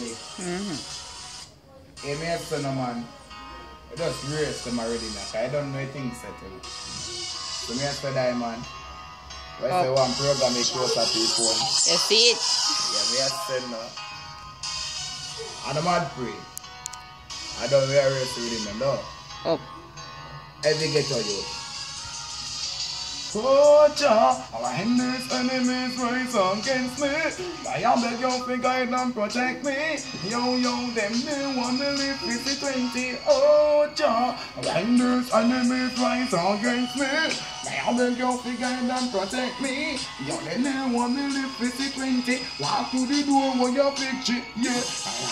ready. Mm-hmm. Hey, me son, no, man. I just race them already now. I don't know things settled. So me say die, man. Why say Oh. one program is closer to your phone? You see it? Yeah, me a say no. And I'm mad pray. I don't wear race with him, no. Up. Every ghetto youth. Oh, Jah, our enemies, enemies rise against me. I am beg you guide and protect me. Yo, yo, them they wanna live 50 20. Oh, Jah, our enemies, enemies rise against me. I am beg you to guide and protect me. Yo, them they wanna live 50 20. Walk through the door where you picture, yeah.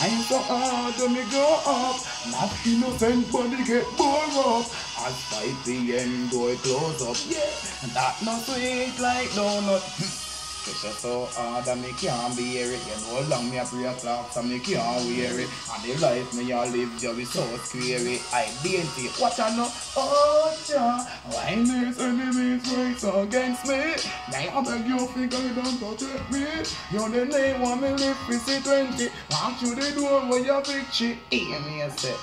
I'm so hard to me go up. Not innocent body get bore up. As 5 p.m. go close up, yeah. And that not sweet like donut. Pressure so hard that me can't bear it. You know long me a pray clock so me can't wear it. And the life me a live just be so scary. Identity, what I know? Oh, Jah, why there's enemies rise against me? Now I beg you figure it don't protect me. You the name want me live for say 20. Walk through the door where you picture. Hear me a say.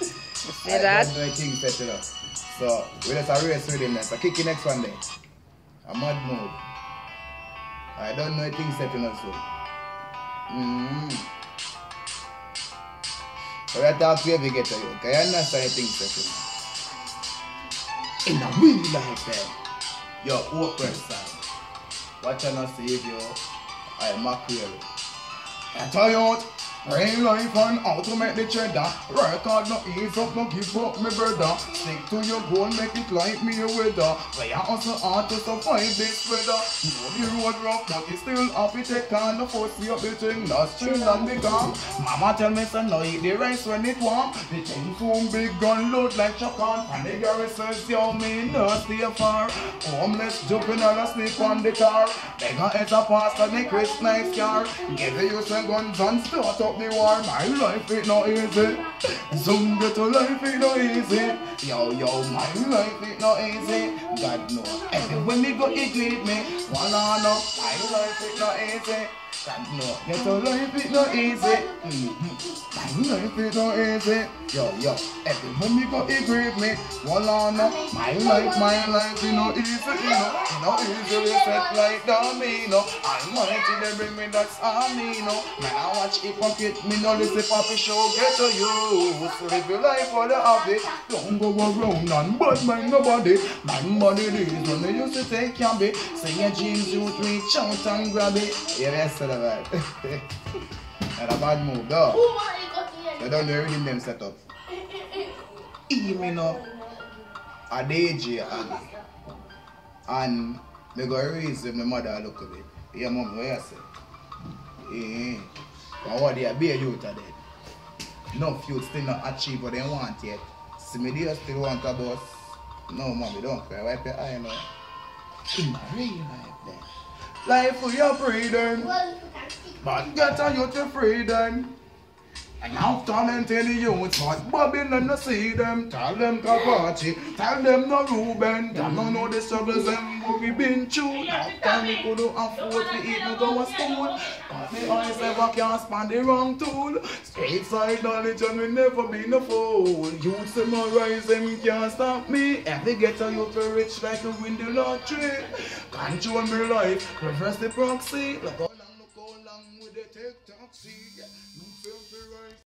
You see that? I don't know things set. So we just a race with him then. So kick the next one then. A mad mode. I don't know things setting up so. Mm-hmm. So we talk to every ghetto you. Can you understand the things setting? In a real life then. Yo, open side. Watch and you. I am Macquarie. I tell you what, real life and how to make the cheddar. Work hard, no ease up, no give up, me brother. Stick to your goal, make it like me a weather. Play also hard to survive this weather. Know the road rough, but you still happy take on the force you up the thing. That's chill and be calm. Mama tell me, son, no eat the rice when it warm. The thing soon big gun load like Chopin. And the garrisons, yo, me no stay far. Homeless jumping on a sleep on the car. Beggar is a pastor, the Chris nice car. Give you some guns and start up the war. My life ain't no easy. Some get to life ain't no easy. Yo, yo, my life ain't no easy. God know. Everywhere me go, it lead me. One on up. My life ain't no easy. Know. Get to life ain't no easy. Mm-hmm. My life ain't no easy. Yo, yo. Everywhere me go, it grieve me. One on up. My life, my life, you know, easy, you know. You know, easily set like domino. Almighty, they bring me that's all me, know. Man, I watch hypocrite, me know listen papi show, get to you. Live your life for the happy. Don't go around and bad mind nobody. Man, body days when they used to take your bit. Say your jeans, you reach out and grab it. Yeah, the bad. That's a bad move, though. They don't know everything them set up. Me know a DJ and and me go raise them, my mother look at it. Yeah, mom, what you say? Eh, but what they are be a youth are dead. No youth still not achieve what they want yet. See me there still want a boss. No, mommy, don't cry. Wipe your eye now. In my real life then. Life for your freedom. But get a youth to freedom. And now talent in the youth, but Babylon no see them. Tell them Kapachi, tell them no Ruben. Them no know the struggles them what we been through. Now time we could afford to eat no go a school. But the eyes never can span the wrong tool. Straight side knowledge and we never be no fool. Youth them a rise, them can't stop me. Every ghetto youth be rich like a windy lottery. Control me life, reverse the proxy. Look